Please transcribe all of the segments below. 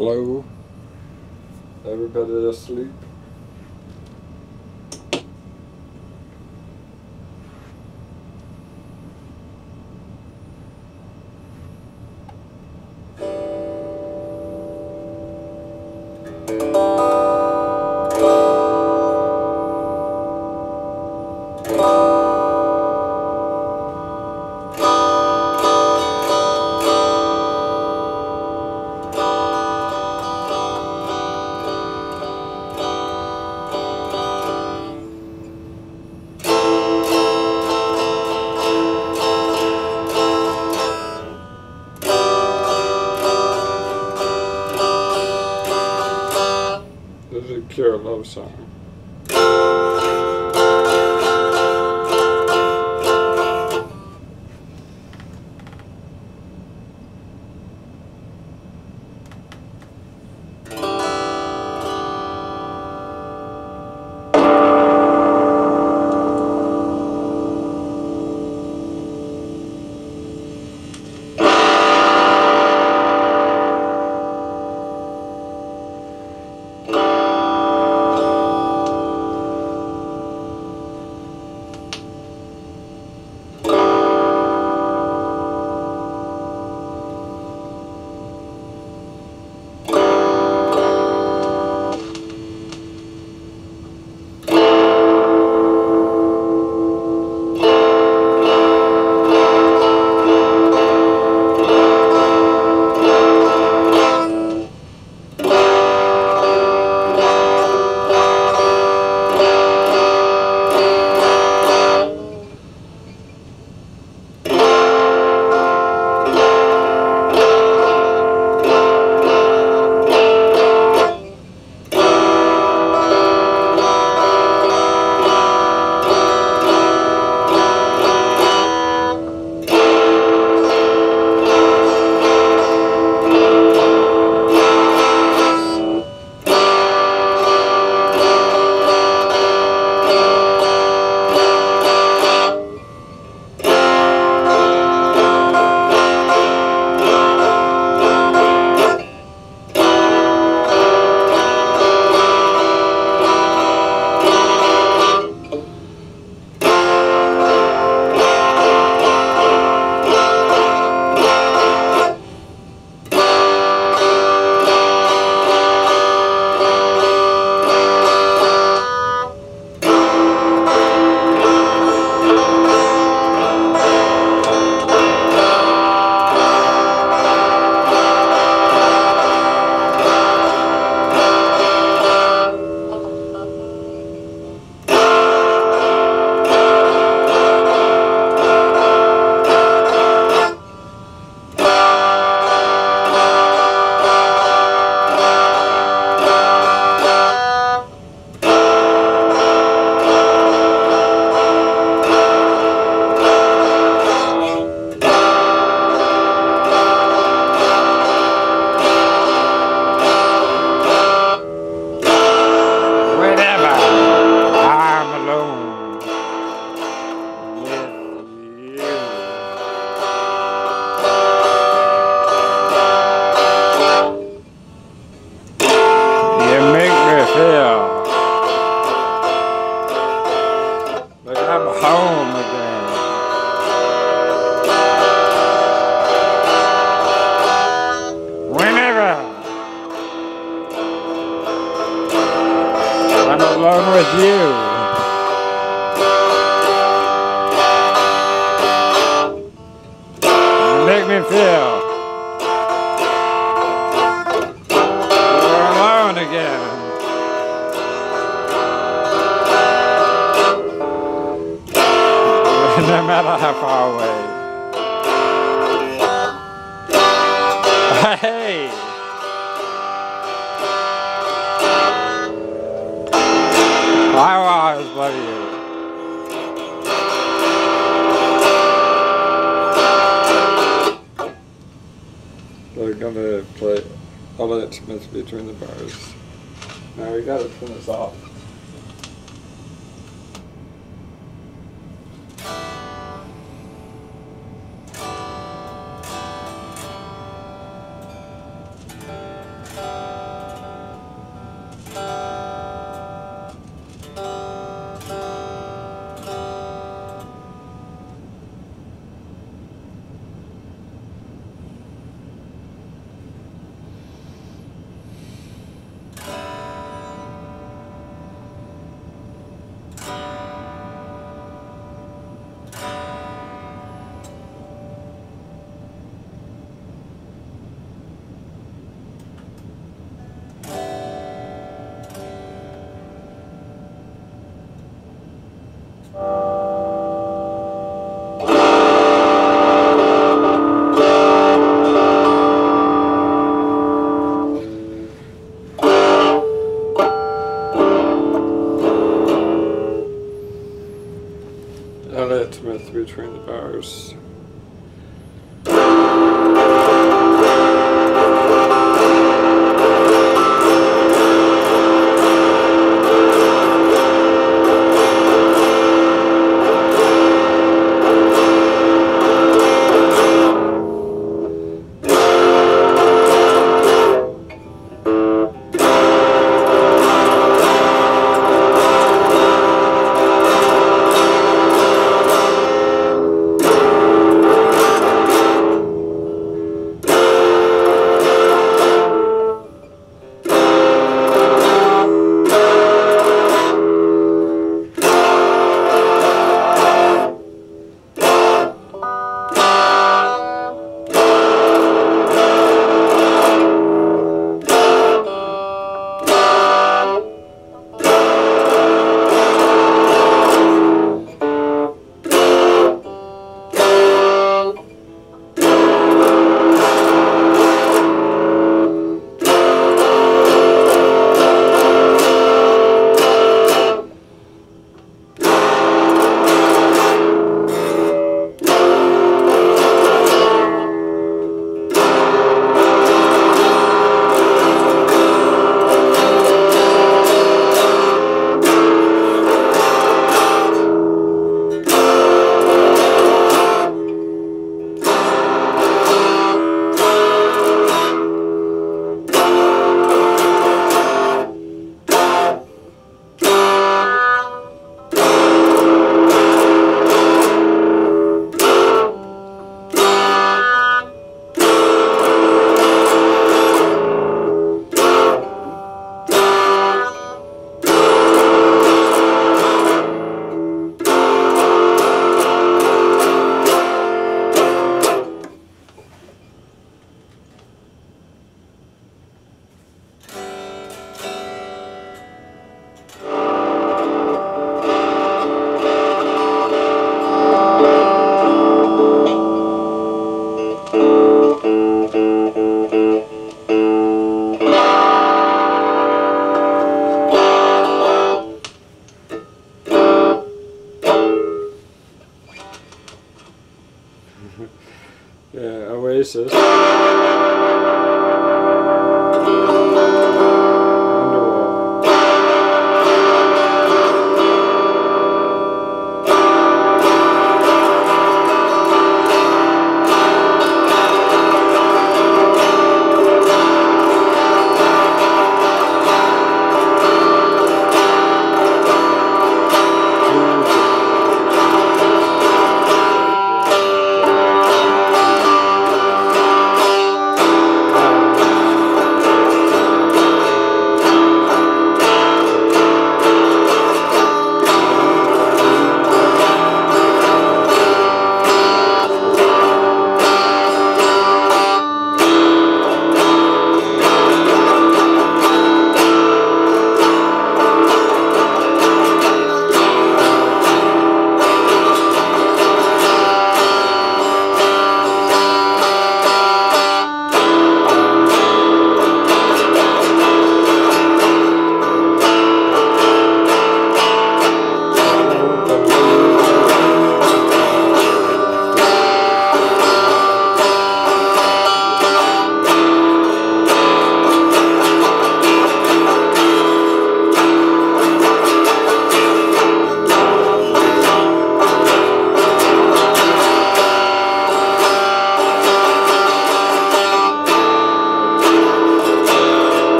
low. Everybody asleep. Cure no matter how far away. Hey! I will always. We're gonna play Elliott Smith between the bars. Now we gotta turn this off. Between the bars.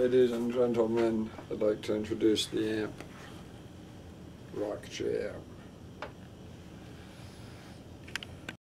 Ladies and gentlemen, I'd like to introduce the amp RockJam.